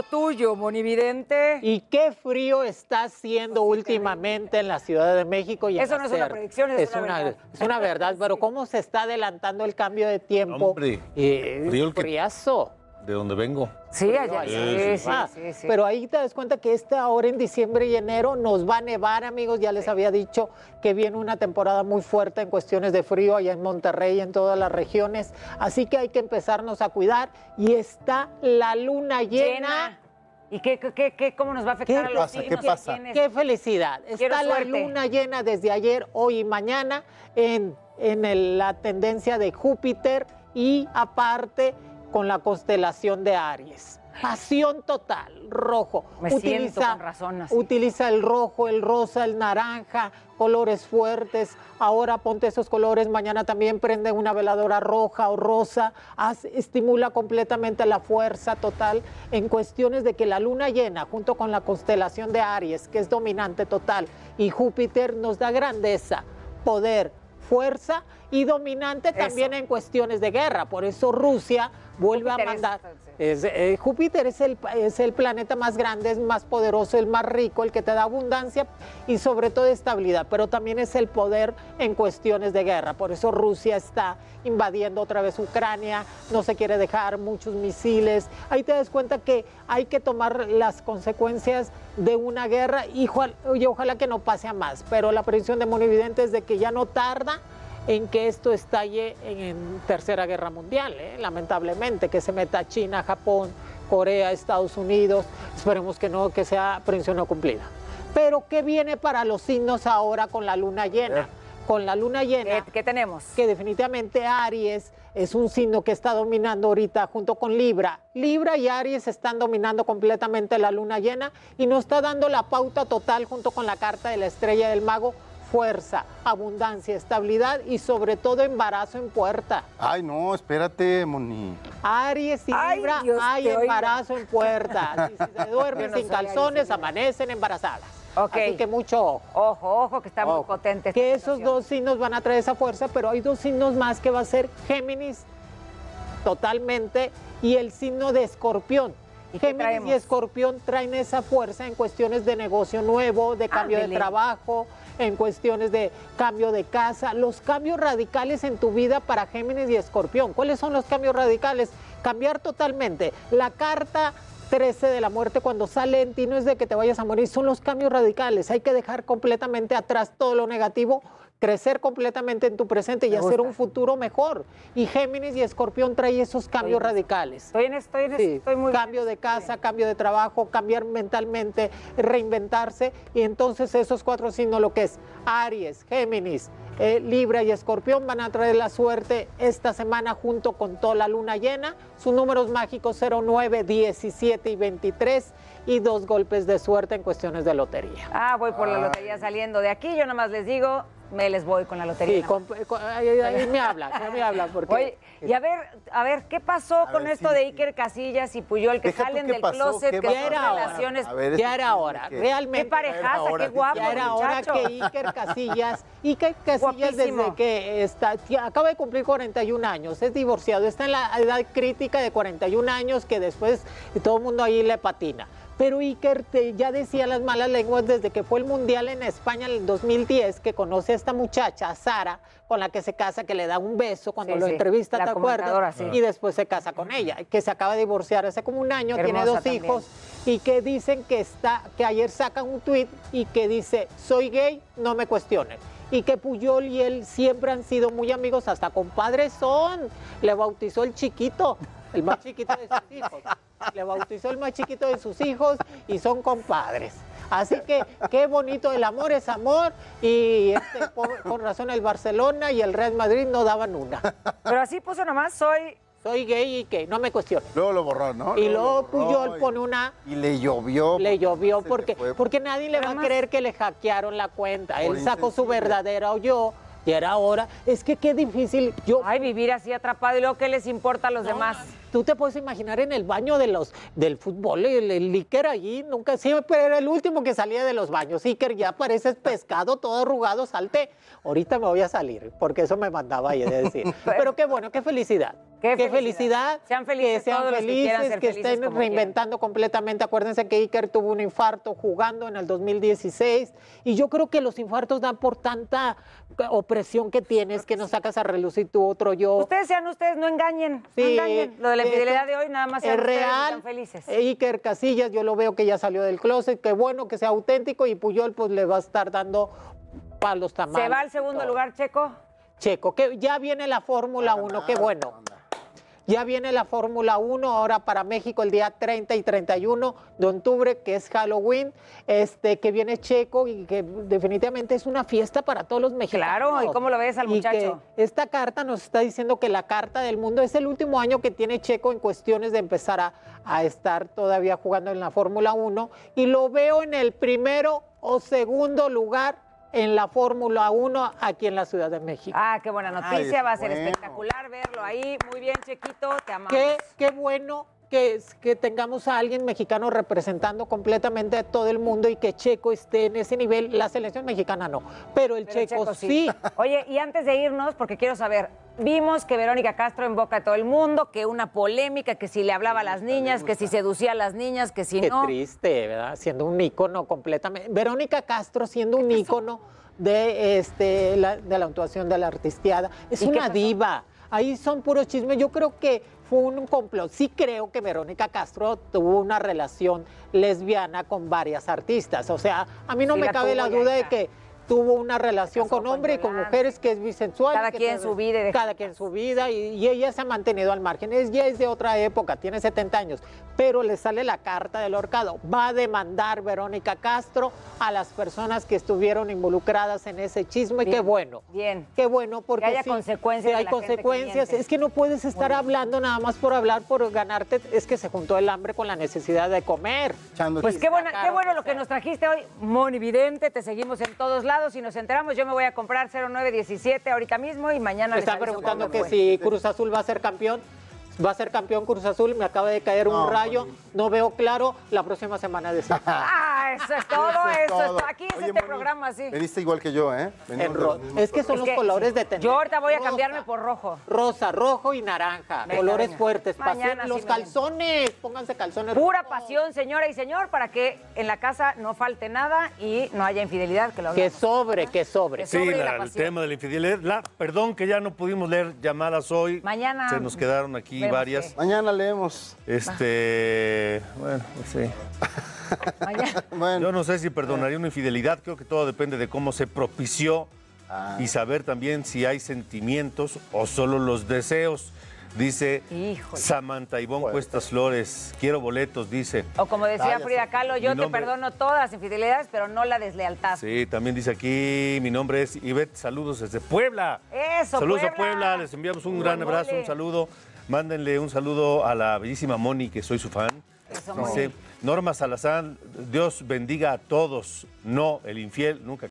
lo tuyo, monividente. ¿Y qué frío está haciendo últimamente en la Ciudad de México? Y Eso no es una predicción, es una verdad. Es una verdad, pero ¿cómo se está adelantando el cambio de tiempo? Hombre, Eh, frío el que- friazo. De donde vengo. Sí, allá. Sí, sí, Ah, sí, sí. Pero ahí te das cuenta que esta ahora en diciembre y enero nos va a nevar, amigos. Ya les había dicho que viene una temporada muy fuerte en cuestiones de frío allá en Monterrey y en todas las regiones. Así que hay que empezarnos a cuidar. Y está la luna llena. Llena. ¿Y qué, qué, qué, qué- cómo nos va a afectar ¿Qué a los pasa? ¿Qué pasa? Qué felicidad. Quiero Está la luna llena desde ayer, hoy y mañana en, en el- la tendencia de Júpiter y aparte con la constelación de Aries. Pasión total, rojo. Me siento con razón así. Utiliza el rojo, el rosa, el naranja, colores fuertes. Ahora ponte esos colores, mañana también prende una veladora roja o rosa. Haz- estimula completamente la fuerza total en cuestiones de que la luna llena, junto con la constelación de Aries, que es dominante total, y Júpiter nos da grandeza, poder, fuerza y dominante también en cuestiones de guerra. Por eso Rusia vuelve Júpiter a mandar. Es, eh, Júpiter es el, es el planeta más grande, es más poderoso, el más rico, el que te da abundancia y sobre todo estabilidad, pero también es el poder en cuestiones de guerra. Por eso Rusia está invadiendo otra vez Ucrania, no se quiere dejar muchos misiles. Ahí te das cuenta que hay que tomar las consecuencias de una guerra y, ojalá- y ojalá que no pase a más. Pero la predicción de Monividente es de que ya no tarda en que esto estalle en Tercera Guerra Mundial, ¿eh? lamentablemente, que se meta China, Japón, Corea, Estados Unidos. Esperemos que no, que sea predicción no cumplida. Pero, ¿qué viene para los signos ahora con la luna llena? Con la luna llena ¿Qué, qué tenemos? que definitivamente Aries es un signo que está dominando ahorita junto con Libra. Libra y Aries están dominando completamente la luna llena y nos está dando la pauta total junto con la carta de la estrella del mago. Fuerza, abundancia, estabilidad y sobre todo embarazo en puerta. Ay, no, espérate, Moni. Aries y Ay, Libra Dios hay oiga. embarazo en puerta. Si se duermen no sin calzones, amanecen embarazadas. Ok. Así que mucho ojo. Ojo, ojo, que está muy Ojo. potente. esta Que esos situación. dos signos van a traer esa fuerza, pero hay dos signos más que va a ser Géminis totalmente y el signo de Escorpión. ¿Y qué Géminis y Escorpión traen esa fuerza en cuestiones de negocio nuevo, de cambio Ándele. de trabajo, en cuestiones de cambio de casa, los cambios radicales en tu vida para Géminis y Escorpión. ¿Cuáles son los cambios radicales? Cambiar totalmente. La carta 13 de la muerte cuando sale en ti no es de que te vayas a morir, son los cambios radicales. Hay que dejar completamente atrás todo lo negativo, crecer completamente en tu presente y hacer un futuro mejor. Y Géminis y Escorpión traen esos cambios radicales. Estoy en estoy en Sí, estoy muy cambio de casa, cambio de trabajo, cambiar mentalmente, reinventarse. Y entonces esos cuatro signos, lo que es Aries, Géminis, eh, Libra y Escorpión, van a traer la suerte esta semana junto con toda la luna llena. Sus números mágicos 09, 17 y 23 y dos golpes de suerte en cuestiones de lotería. Ah, voy por la lotería saliendo de aquí. Yo nomás les digo, me les voy con la lotería. Sí, con- con- ahí, ahí me habla, ahí me habla. Porque, Oye, y a ver, a ver, ¿qué pasó con ver, esto sí, de. Iker Casillas y Puyol que salen del pasó, closet, qué que son relaciones? A ver, ya era hora, que- realmente. Qué parejaza, ahora, qué guapo, Ya era hora que Iker Casillas, Iker Casillas Guapísimo. desde que está, acaba de cumplir 41 años, es divorciado, está en la edad crítica de 41 años que después todo el mundo ahí le patina. Pero Iker te- ya decía las malas lenguas desde que fue el Mundial en España en el 2010, que conoce a esta muchacha, Sara, con la que se casa, que le da un beso cuando Sí, lo sí, entrevista, la ¿te acuerdas? sí. Y después se casa con ella, que se acaba de divorciar hace como un año, tiene dos también. hijos y que dicen que está, que ayer sacan un tuit y que dice, soy gay, no me cuestionen. Y que Puyol y él siempre han sido muy amigos, hasta compadres son. Le bautizó el chiquito, el más chiquito de sus hijos. Le bautizó el más chiquito de sus hijos y son compadres. Así que qué bonito, el amor es amor y este, por- con razón el Barcelona y el Real Madrid no daban una. Pero así puso nomás, soy... Soy gay y que no me cuestionen. Luego lo borró, ¿no? Y luego lo borró Puyol y- pone una Y le llovió. le llovió porque, porque nadie le va a creer que le hackearon la cuenta. Él sacó su verdadero yo y era ahora. Es que qué difícil. Yo, Ay, vivir así atrapado y luego qué les importa a los demás. Tú te puedes imaginar en el baño de los, del fútbol, el, el Iker allí, nunca siempre era el último que salía de los baños. Iker, ya pareces pescado, todo arrugado, salte. Ahorita me voy a salir, porque eso me mandaba de decir. Pero qué bueno, qué felicidad. Qué Qué, felicidad. felicidad. Sean felices que sean todos los que felices, ser que felices estén reinventando completamente. Acuérdense que Iker tuvo un infarto jugando en el 2016 y yo creo que los infartos dan por tanta opresión que tienes que no sacas a relucir tu otro yo. Ustedes sean ustedes, no engañen. no Sí, engañen. Lo de la esto infidelidad de hoy nada más sean es real. sean felices. E Iker Casillas, yo lo veo que ya salió del closet, qué bueno que sea auténtico y Puyol pues le va a estar dando palos tamales. ¿Se va al segundo lugar, Checo? Checo, que ya viene la Fórmula 1, qué bueno. Ya viene la Fórmula 1 ahora para México el día 30 y 31 de octubre, que es Halloween, este, que viene Checo y que definitivamente es una fiesta para todos los mexicanos. Claro, ¿y cómo lo ves al Y muchacho? que esta carta nos está diciendo que la carta del mundo es el último año que tiene Checo en cuestiones de empezar a, a estar todavía jugando en la Fórmula 1 y lo veo en el primero o segundo lugar en la Fórmula 1 aquí en la Ciudad de México. Ah, qué buena noticia, Ay, va a ser bueno. espectacular verlo ahí. Muy bien, Chequito, te amamos. Qué, qué bueno que, que tengamos a alguien mexicano representando completamente a todo el mundo y que Checo esté en ese nivel. La selección mexicana no, pero el Pero Checo, sí. Oye, y antes de irnos, porque quiero saber, vimos que Verónica Castro en boca de todo el mundo, que una polémica, que si le hablaba a las niñas, que si seducía a las niñas, que si Qué no. triste, ¿verdad? Siendo un ícono completamente. Verónica Castro siendo un ícono de, este, la, de la actuación de la artisteada. Es ¿Y qué una diva. Ahí son puros chismes. Yo creo que fue un complot. Sí creo que Verónica Castro tuvo una relación lesbiana con varias artistas. O sea, a mí no Sí me cabe la duda de que tuvo una relación con hombres y con mujeres que es bisexual. Cada quien te- su vida y Cada quien su vida y, y ella se ha mantenido al margen. Ella es de otra época, tiene 70 años, pero le sale la carta del horcado. Va a demandar Verónica Castro a las personas que estuvieron involucradas en ese chisme. Bien, Qué bueno. bien. Qué bueno, porque haya sí, consecuencias hay que consecuencias. Es que no puedes estar hablando nada más por hablar, por ganarte. Es que se juntó el hambre con la necesidad de comer. Echando Pues chisme. qué, buena, qué bueno lo que nos trajiste hoy, Moni Vidente, te seguimos en todos lados y nos enteramos, yo me voy a comprar 0917 ahorita mismo y mañana Me están preguntando que fue. si Cruz Azul va a ser campeón. Va a ser campeón Cruz Azul, me acaba de caer un No, rayo, Moni. no veo claro, la próxima semana decimos. Ah, eso es todo, Eso es todo. Aquí es Oye, este Moni, programa así. Veniste igual que yo, ¿eh? En Venimos de ro- los mismos es que son Es los que colores de tendencia. Yo ahorita voy a Rosa, cambiarme por rojo. Rosa, rojo y naranja. Venga, colores venga. fuertes. Mañana pasión. sí Los calzones, pónganse calzones. Pura rojos. pasión, señora y señor, para que en la casa no falte nada y no haya infidelidad, que lo Que hablamos. sobre, que sobre. Que Sí, sobre la la- el tema de la infidelidad. La- perdón que ya no pudimos leer llamadas hoy. Mañana Se nos quedaron aquí vemos varias. Mañana leemos. Este, bueno, pues sí. Bueno, Yo no sé si perdonaría una infidelidad, creo que todo depende de cómo se propició Ah. y saber también si hay sentimientos o solo los deseos. Dice Híjole. Samantha Ivonne Cuestas Flores, quiero boletos, dice. O como decía. Frida Kahlo, yo te perdono todas las infidelidades, pero no la deslealtad. Sí, también dice aquí, mi nombre es Ivette, saludos desde Puebla. Eso, Saludos a Puebla. Les enviamos un gran abrazo, un saludo. Mándenle un saludo a la bellísima Moni, que soy su fan. Eso, Dice, Norma Salazar, Dios bendiga a todos. No, el infiel nunca